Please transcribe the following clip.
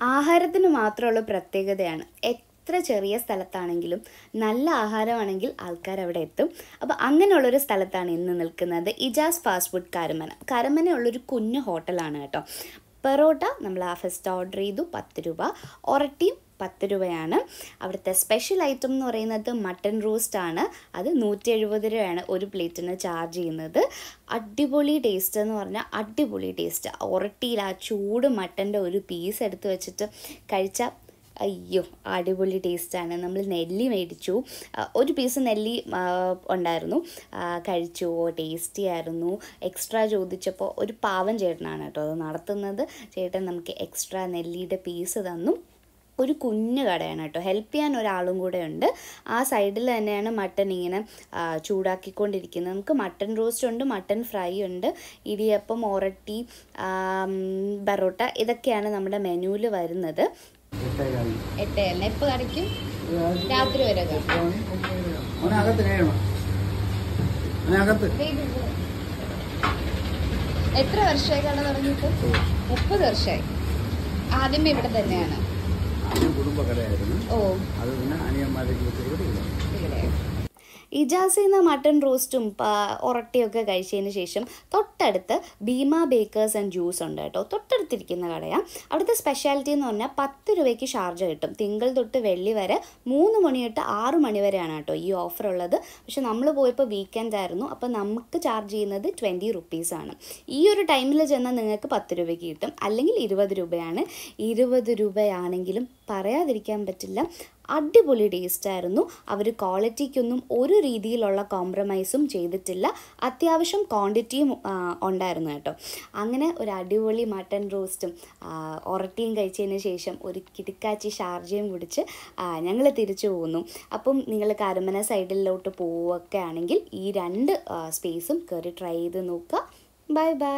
ആഹാരത്തിന് മാത്രമുള്ള പ്രത്യേകതയാണ്. എത്ര ചെറിയ സ്ഥലത്താണെങ്കിലും നല്ല ആഹാരമാണെങ്കിൽ ആൾക്കാർ അവിടെ എത്തും. അപ്പോൾ അങ്ങനെയുള്ളൊരു സ്ഥലത്താണ് ഇന്ന് നിൽക്കുന്നത്. Ijas fast food Karamana. കരമനയുള്ളൊരു കുഞ്ഞു ഹോട്ടലാണ് കേട്ടോ. പെറോട്ട നമ്മൾ ആ ഫസ്റ്റ് ഓർഡർ ചെയ്തു പത്ത് രൂപ. ഒറട്ടിയും പത്ത് രൂപയാണ്. അവിടുത്തെ സ്പെഷ്യൽ ഐറ്റം എന്ന് പറയുന്നത് മട്ടൺ റോസ്റ്റ് ആണ്. അത് നൂറ്റി എഴുപത് രൂപയാണ് ഒരു പ്ലേറ്റിന് ചാർജ് ചെയ്യുന്നത്. അടിപൊളി ടേസ്റ്റ് എന്ന് പറഞ്ഞാൽ അടിപൊളി ടേസ്റ്റ് ഒരട്ടിയിൽ ആ ചൂട് മട്ടന്റെ ഒരു പീസ് എടുത്ത് വെച്ചിട്ട് കഴിച്ചാൽ അയ്യോ അടിപൊളി ടേസ്റ്റാണ് നമ്മൾ നെല്ലി മേടിച്ചു. ഒരു പീസ് നെല്ലി ഉണ്ടായിരുന്നു. കഴിച്ചു ടേസ്റ്റി ആയിരുന്നു. എക്സ്ട്രാ ചോദിച്ചപ്പോൾ ഒരു പാവം ചേട്ടനാണ് കേട്ടോ അത് നടത്തുന്നത്. ചേട്ടൻ നമുക്ക് എക്സ്ട്രാ നെല്ലിയുടെ പീസ് തന്നു. ഒരു കുഞ്ഞു കടയാണ് കേട്ടോ. ഹെൽപ്പ് ചെയ്യാൻ ഒരാളും കൂടെ ഉണ്ട്. ആ സൈഡിൽ തന്നെയാണ് മട്ടൻ ഇങ്ങനെ ചൂടാക്കിക്കൊണ്ടിരിക്കുന്നത്. നമുക്ക് മട്ടൻ റോസ്റ്റ് ഉണ്ട് മട്ടൻ ഫ്രൈ ഉണ്ട്. ഇടിയപ്പം ഒറട്ടി ബറോട്ട ഇതൊക്കെയാണ് നമ്മുടെ മെനുവിൽ വരുന്നത്. എപ്പോൾ രാത്രി വരെ എത്ര വർഷമായി കട തുടങ്ങിയിട്ട്? മുപ്പത് വർഷമായി. ആദ്യമേ ഇവിടെ തന്നെയാണ്. ആദ്യം കുടുംബക്കടയായിരുന്നു ഓ. അത് പിന്നെ അനിയന്മാരെ ഇവിടെ ഇജാസിൽ നിന്ന് മട്ടൺ റോസ്റ്റും ഒറട്ടിയൊക്കെ കഴിച്ചതിന് ശേഷം തൊട്ടടുത്ത് ഭീമ ബേക്കേഴ്സ് ആൻഡ് ജ്യൂസ് ഉണ്ട് കേട്ടോ. തൊട്ടടുത്തിരിക്കുന്ന കടയാണ് അവിടുത്തെ സ്പെഷ്യാലിറ്റി എന്ന് പറഞ്ഞാൽ പത്ത് രൂപയ്ക്ക് ചാർജ് കിട്ടും. തിങ്കൾ തൊട്ട് വെള്ളി വരെ മൂന്ന് മണി തൊട്ട് ആറ് മണി വരെയാണ് കേട്ടോ ഈ ഓഫർ ഉള്ളത്. പക്ഷെ നമ്മൾ പോയപ്പോൾ വീക്കെൻഡ് ആയിരുന്നു. അപ്പോൾ നമുക്ക് ചാർജ് ചെയ്യുന്നത് ട്വന്റി റുപ്പീസാണ് ഈ ഒരു ടൈമിൽ ചെന്നാൽ നിങ്ങൾക്ക് പത്ത് രൂപയ്ക്ക് കിട്ടും. അല്ലെങ്കിൽ ഇരുപത് രൂപയാണ്. ഇരുപത് രൂപയാണെങ്കിലും പറയാതിരിക്കാൻ പറ്റില്ല. അടിപൊളി ടേസ്റ്റായിരുന്നു അവർ ക്വാളിറ്റിക്കൊന്നും ഒരു രീതിയിലുള്ള കോംപ്രമൈസും ചെയ്തിട്ടില്ല. അത്യാവശ്യം ക്വാണ്ടിറ്റിയും ഉണ്ടായിരുന്നു കേട്ടോ. അങ്ങനെ ഒരു അടിപൊളി മട്ടൺ റോസ്റ്റും ഒറട്ടിയും കഴിച്ചതിന് ശേഷം ഒരു കിടുക്കാച്ചി ഷാർജയും കുടിച്ച് ഞങ്ങൾ തിരിച്ചു പോകുന്നു അപ്പം നിങ്ങൾ കരമന സൈഡിലോട്ട് പോവുകയൊക്കെ ആണെങ്കിൽ ഈ രണ്ട് സ്പേസും കയറി ട്രൈ ചെയ്ത് നോക്കുക. Bye bye